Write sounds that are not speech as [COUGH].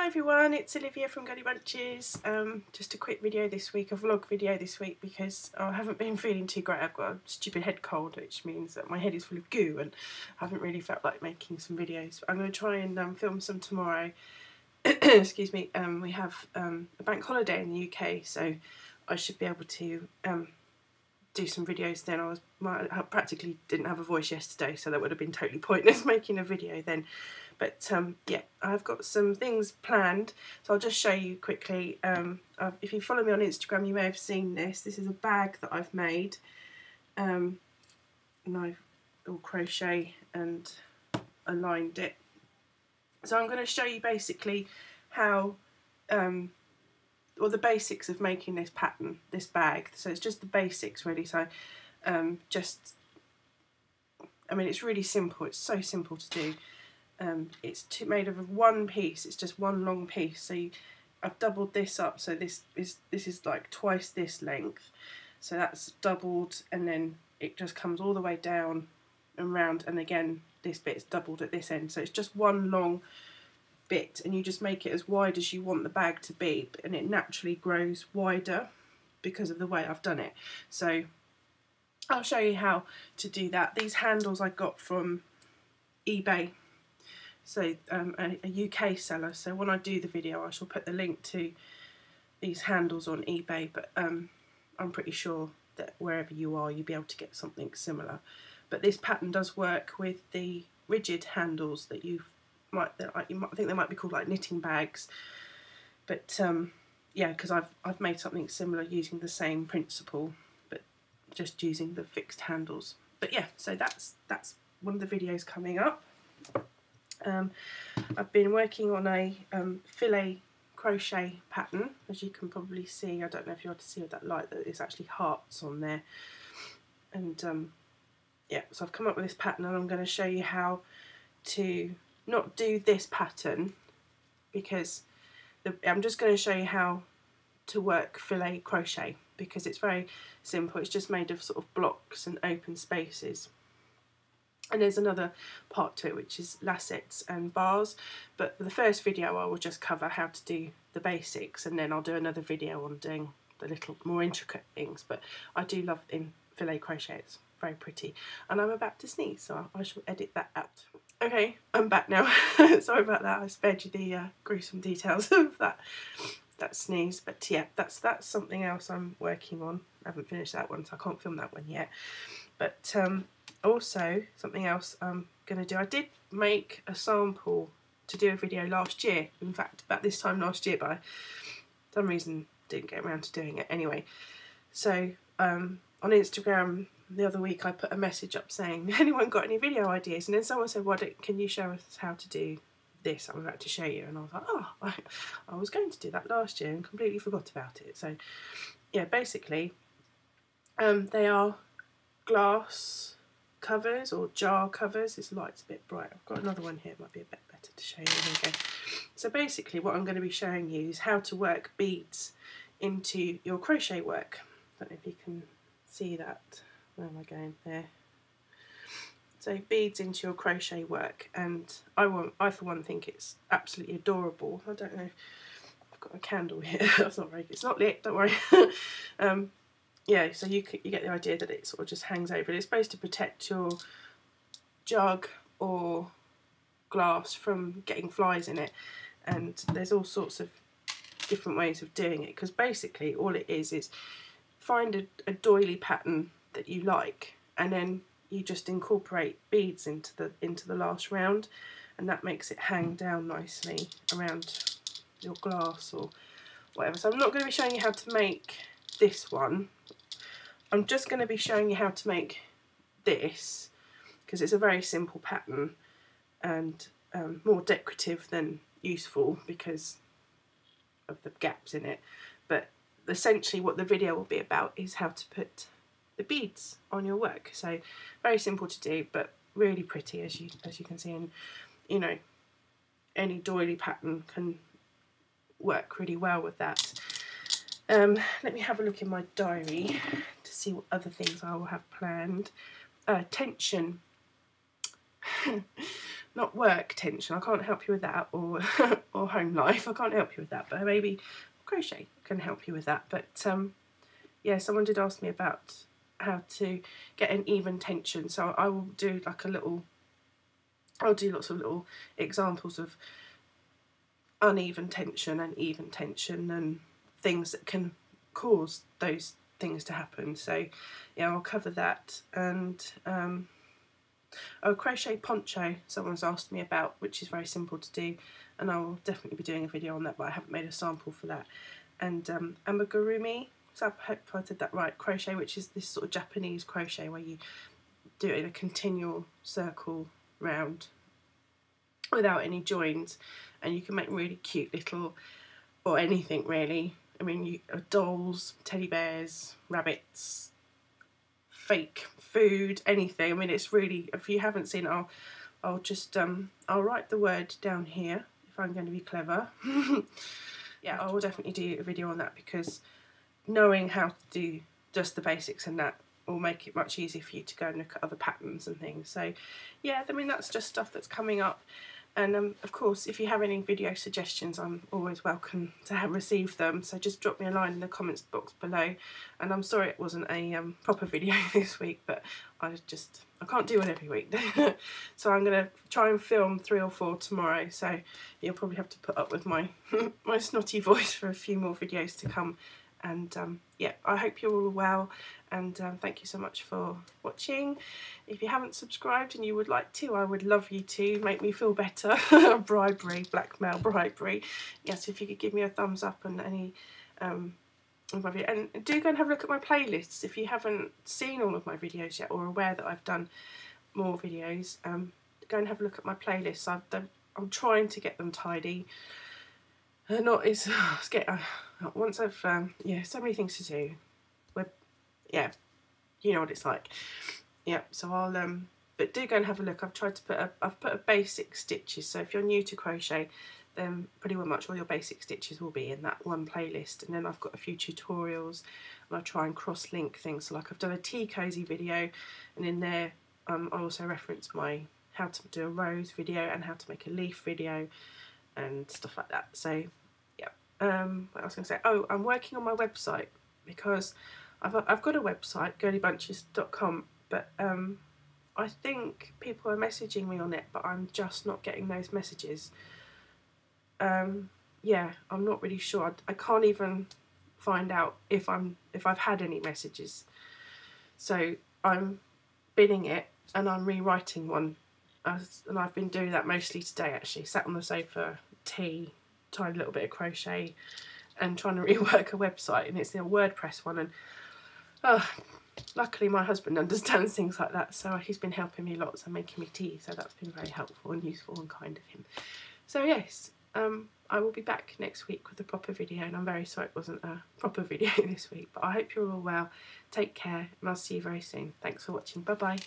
Hi everyone, it's Olivia from Girlybunches. Um, just a quick video this week, a vlog video this week because I haven't been feeling too great. I've got a stupid head cold which means that my head is full of goo and I haven't really felt like making some videos. I'm going to try and um, film some tomorrow. [CLEARS THROAT] Excuse me, um, we have um, a bank holiday in the UK so I should be able to um, do some videos then. I was I practically didn't have a voice yesterday so that would have been totally [LAUGHS] pointless making a video then. But um, yeah, I've got some things planned, so I'll just show you quickly. Um, if you follow me on Instagram, you may have seen this. This is a bag that I've made, um, and I've all crochet and aligned it. So I'm going to show you basically how, um, or the basics of making this pattern, this bag. So it's just the basics really. So um, just, I mean, it's really simple. It's so simple to do. Um, it's made of one piece. It's just one long piece. So you, I've doubled this up. So this is this is like twice this length. So that's doubled, and then it just comes all the way down and round. And again, this bit's doubled at this end. So it's just one long bit, and you just make it as wide as you want the bag to be, and it naturally grows wider because of the way I've done it. So I'll show you how to do that. These handles I got from eBay so um, a, a, UK seller. So when I do the video, I shall put the link to these handles on eBay. But um, I'm pretty sure that wherever you are, you'll be able to get something similar. But this pattern does work with the rigid handles that you might, might I think they might be called like knitting bags. But um, yeah, because I've I've made something similar using the same principle, but just using the fixed handles. But yeah, so that's that's one of the videos coming up. Um, I've been working on a um, filet crochet pattern as you can probably see I don't know if you want to see with that light that there's actually hearts on there and um, yeah so I've come up with this pattern and I'm going to show you how to not do this pattern because the, I'm just going to show you how to work filet crochet because it's very simple. It's just made of sort of blocks and open spaces. And there's another part to it which is lacets and bars. But the first video I will just cover how to do the basics and then I'll do another video on doing the little more intricate things. But I do love in filet crochet it's very pretty. And I'm about to sneeze so I shall edit that out. Okay I'm back now [LAUGHS] sorry about that I spared you the uh, gruesome details [LAUGHS] of that that sneeze but yeah that's that's something else I'm working on I haven't finished that one so I can't film that one yet but um, also something else I'm going to do. I did make a sample to do a video last year. In fact, about this time last year, but I, some reason didn't get around to doing it anyway. So um, on Instagram the other week, I put a message up saying, [LAUGHS] "Anyone got any video ideas?" And then someone said, "What can you show us how to do this? I'm about to show you." And I was like, "Oh, [LAUGHS] I, I was going to do that last year and completely forgot about it." So yeah, basically, um, they are glass covers or jar covers. This light's a bit bright. I've got another one here, it might be a bit better to show you. There So basically what I'm going to be showing you is how to work beads into your crochet work. I don't know if you can see that. Where am I going? There. So beads into your crochet work and I want I for one think it's absolutely adorable. I don't know I've got a candle [LAUGHS] here. That's not very it's not lit, don't worry. [LAUGHS] um, yeah, so you, you get the idea that it sort of just hangs over. It's supposed to protect your jug or glass from getting flies in it. And there's all sorts of different ways of doing it because basically all it is is find a, a doily pattern that you like and then you just incorporate beads into the into the last round and that makes it hang down nicely around your glass or whatever. So I'm not going to be showing you how to make this one I'm just going to be showing you how to make this because it's a very simple pattern and um, more decorative than useful because of the gaps in it but essentially what the video will be about is how to put the beads on your work so very simple to do but really pretty as you as you can see and you know any doily pattern can work really well with that um, let me have a look in my diary to see what other things I will have planned. Uh, tension. [LAUGHS] not work tension. I can't help you with that, or [LAUGHS] or home life. I can't help you with that, but maybe crochet can help you with that. But um, yeah, someone did ask me about how to get an even tension, so I will do like a little. I'll do lots of little examples of uneven tension and even tension and things that can cause those things to happen. So yeah, I'll cover that and. Um, Oh, crochet poncho, someone's asked me about, which is very simple to do, and I will definitely be doing a video on that, but I haven't made a sample for that. And um, amigurumi, so I hope I did that right, crochet, which is this sort of Japanese crochet where you do it in a continual circle round without any joins, and you can make really cute little, or anything really. I mean, you, uh, dolls, teddy bears, rabbits, fake food, anything. I mean, it's really, if you haven't seen it, I'll, I'll just, um, I'll write the word down here if I'm going to be clever. [LAUGHS] yeah, I will definitely do a video on that because knowing how to do just the basics and that will make it much easier for you to go and look at other patterns and things. So yeah, I mean, that's just stuff that's coming up. And um, of course, if you have any video suggestions, I'm always welcome to have received them. So just drop me a line in the comments box below. And I'm sorry it wasn't a um, proper [LAUGHS] video this week, but I just I can't do one every week. [LAUGHS] so I'm going to try and film three or four tomorrow. So you'll probably have to put up with my [LAUGHS] my snotty voice for a few more videos to come and um, yeah I hope you're all well. And um, thank you so much for watching. If you haven't subscribed and you would like to I would love you to make me feel better. [LAUGHS] Bribery blackmail bribery. Yes if you could give me a thumbs up and any um, and do go and have a look at my playlists if you haven't seen all of my videos yet or aware that I've done more videos. Um, go and have a look at my playlists. I've, I'm trying to get them tidy. They're not it's get, [SIGHS] once I've um, yeah so many things to do we're yeah you know what it's like. Yeah so I'll um but do go and have a look. I've tried to put a I've put a basic stitches. So if you're new to crochet then pretty much all your basic stitches will be in that one playlist. And then I've got a few tutorials and I try and cross link things. So like I've done a tea cozy video and in there um, I also reference my how to do a rose video and how to make a leaf video and stuff like that. So um, what I was going to say, oh, I'm working on my website because I've, I've got a website, girlybunches.com, but um, I think people are messaging me on it, but I'm just not getting those messages. Um, yeah, I'm not really sure. I, I can't even find out if I'm if I've had any messages. So I'm binning it and I'm rewriting one, and I've been doing that mostly today. Actually, sat on the sofa, tea, tiny little bit of crochet and trying to [LAUGHS] rework a website and it's a WordPress one and oh, luckily my husband [LAUGHS] understands things like that so he's been helping me lots and making me tea so that's been very helpful and useful and kind of him. So yes, um, I will be back next week with a proper video and I'm very sorry it wasn't a [LAUGHS] proper video this week but I hope you're all well, take care and I'll see you very soon. Thanks for watching, bye bye.